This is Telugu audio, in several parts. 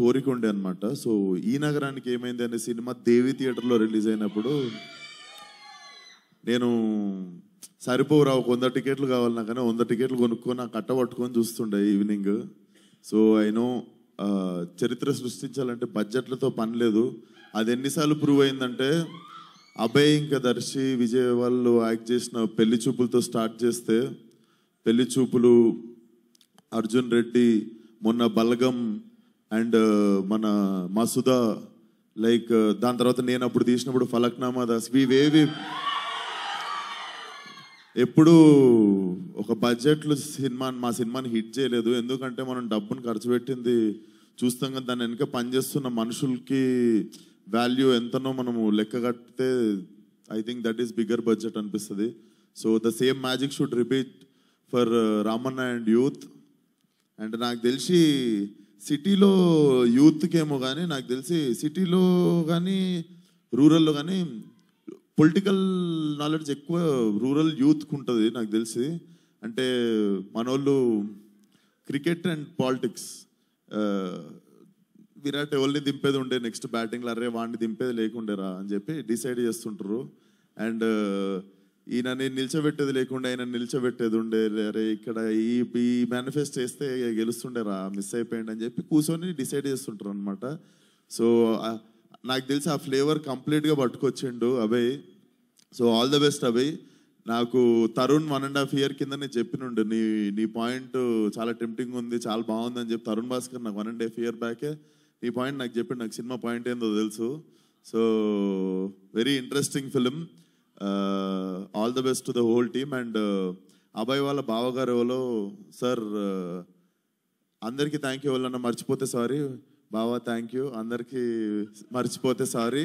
కోరిక ఉండే అనమాట సో ఈ నగరానికి ఏమైంది అనే సినిమా దేవి థియేటర్లో రిలీజ్ అయినప్పుడు నేను సరిపోరా ఒక వంద టికెట్లు కావాలి నాకనే వంద టికెట్లు కొనుక్కొని కట్ట పట్టుకొని చూస్తుండే ఈవినింగ్. సో అయినో చరిత్ర సృష్టించాలంటే బడ్జెట్లతో పని లేదు. అది ఎన్నిసార్లు ప్రూవ్ అయిందంటే అభయ్ ఇంకా దర్శి విజయ్ వాళ్ళు యాక్ట్ చేసిన పెళ్ళి చూపులతో స్టార్ట్ చేస్తే పెళ్ళి చూపులు అర్జున్ రెడ్డి మొన్న బలగం అండ్ uh, మన మసుదా లైక్ uh, దాని తర్వాత నేను అప్పుడు తీసినప్పుడు ఫలక్నామా దాస్ వేవి ఎప్పుడు ఒక బడ్జెట్లో సినిమా మా సినిమాని హిట్ చేయలేదు. ఎందుకంటే మనం డబ్బును ఖర్చు పెట్టింది చూస్తాం కదా దాని వెనుక పనిచేస్తున్న మనుషులకి వాల్యూ ఎంతనో మనము లెక్క కట్టితే I think that is bigger budget అనిపిస్తుంది. So the same magic should repeat for Ramanna and youth and నాకు తెలిసి సిటీలో యూత్కేమో కానీ నాకు తెలిసి సిటీలో కానీ రూరల్లో కానీ పొలిటికల్ నాలెడ్జ్ ఎక్కువ రూరల్ యూత్కి ఉంటుంది నాకు తెలిసి. అంటే మనోళ్ళు క్రికెట్ అండ్ పాలిటిక్స్ విరాట్ ఎవరిని దింపేది ఉండే నెక్స్ట్ బ్యాటింగ్లు అరే వాడిని దింపేది లేకుండేరా అని చెప్పి డిసైడ్ చేస్తుంటారు. అండ్ ఈయన నేను నిల్చోబెట్టేది లేకుండా ఆయన నిల్చోబెట్టేది ఉండే అరే ఇక్కడ ఈ ఈ మేనిఫెస్ట్ చేస్తే గెలుస్తుండేరా మిస్ అయిపోయింది అని చెప్పి కూర్చొని డిసైడ్ చేస్తుంటారు అనమాట సో నాకు తెలిసి ఆ ఫ్లేవర్ కంప్లీట్గా పట్టుకొచ్చిండు Abhay. So all the best Abhay. నాకు Tarun one and half year కింద నేను చెప్పినుండు నీ నీ పాయింట్ చాలా టెంప్టింగ్ ఉంది చాలా బాగుంది అని చెప్పి. తరుణ్ భాస్కర్ నాకు వన్ అండ్ హాఫ్ ఇయర్ బ్యాకే నీ పాయింట్ నాకు చెప్పి నాకు సినిమా పాయింట్ ఏందో తెలుసు. So very interesting film all the best to the whole team and Abhay వాళ్ళ బావగారు ఎవరో సార్ uh, అందరికీ థ్యాంక్ యూ ఎవరన్నా మర్చిపోతే సారీ బావా థ్యాంక్ యూ అందరికీ మర్చిపోతే సారీ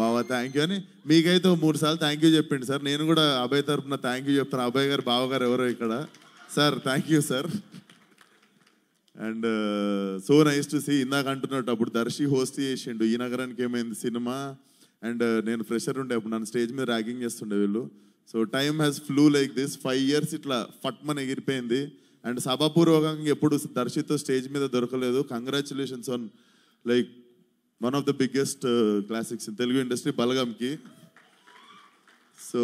బావా థ్యాంక్ యూ అని మీకైతే మూడు సార్లు థ్యాంక్ యూ చెప్పిండి సార్ నేను కూడా అభయ్ తరపున థ్యాంక్ యూ చెప్తాను అభయ్ గారు బావగారు ఎవరో ఇక్కడ. Sir thank you sir and so nice to see ఇందాక అంటున్నట్టు అప్పుడు దర్శి హోస్ట్ చేసిండు. ఈ నగరానికి ఏమైంది? సినిమా అండ్ నేను ఫ్రెషర్ ఉండే అప్పుడు నన్ను స్టేజ్ మీద ర్యాగింగ్ చేస్తుండే వీళ్ళు. So time has flew like this five years ఇట్లా ఫట్మన్ ఎగిరిపోయింది. అండ్ సభాపూర్వకంగా ఎప్పుడు దర్శితో స్టేజ్ మీద దొరకలేదు. Congratulations on like one of the biggest classics in Telugu industry బలగంకి so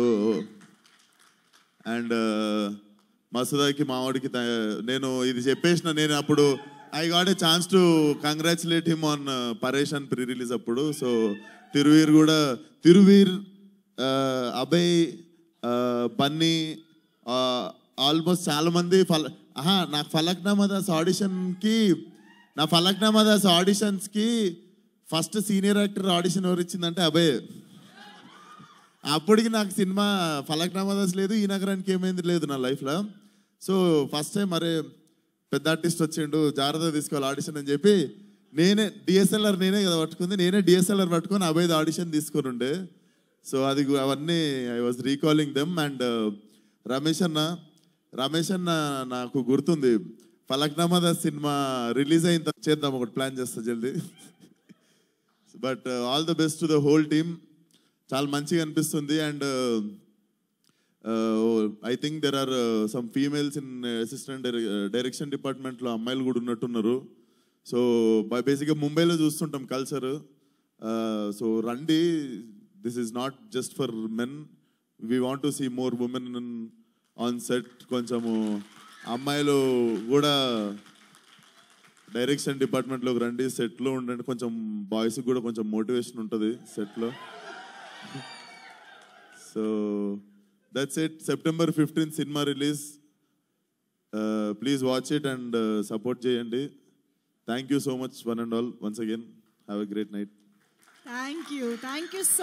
and మసుదాకి మావాడికి నేను ఇది చెప్పేసిన నేను అప్పుడు I got a chance to congratulate him on Pareshan pre release అప్పుడు. సో తిరువీర్ కూడా తిరువీర్ అభయ్ బన్నీ ఆల్మోస్ట్ చాలామంది ఫల ఆహా నాకు ఫలక్నామా దాస్ ఆడిషన్కి నా ఫలక్నామా దాస్ ఆడిషన్స్కి ఫస్ట్ సీనియర్ యాక్టర్ ఆడిషన్ ఎవరు ఇచ్చిందంటే అభయ్. అప్పటికి నాకు సినిమా ఫలక్నామా దాస్ లేదు ఈ నగరానికి ఏమైంది లేదు నా లైఫ్లో. సో ఫస్ట్ టైం మరి పెద్ద ఆర్టిస్ట్ వచ్చిండు జాగ్రత్త తీసుకోవాలి ఆడిషన్ అని చెప్పి నేనే డిఎస్ఎల్ఆర్ నేనే కదా పట్టుకుంది. నేనే డిఎస్ఎల్ఆర్ పట్టుకొని అభయ్ ఆడిషన్ తీసుకొని ఉండే సో అది అవన్నీ I was recalling them and Ramesh అన్న రమేష్ అన్న నాకు గుర్తుంది. ఫలక్నామాద సినిమా రిలీజ్ అయిన చేద్దాం ఒకటి ప్లాన్ చేస్తా జల్దీ. But all the best to the whole team చాలా మంచిగా అనిపిస్తుంది and I think there are some females in assistant direction డిపార్ట్మెంట్లో అమ్మాయిలు కూడా ఉన్నట్టున్నారు. సో బేసిక్గా ముంబైలో చూస్తుంటాం కల్చర్ సో రండి this is not just for men we want to see more women on set కొంచెము అమ్మాయిలు కూడా డైరెక్షన్ డిపార్ట్మెంట్లోకి రండి. సెట్లో ఉండండి. కొంచెం బాయ్స్కి కూడా కొంచెం మోటివేషన్ ఉంటుంది సెట్లో so that's it September fifteen cinema release please watch it and support చేయండి Thank you so much, one and all. Once again, have a great night. Thank you. Thank you so